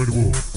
Incredible.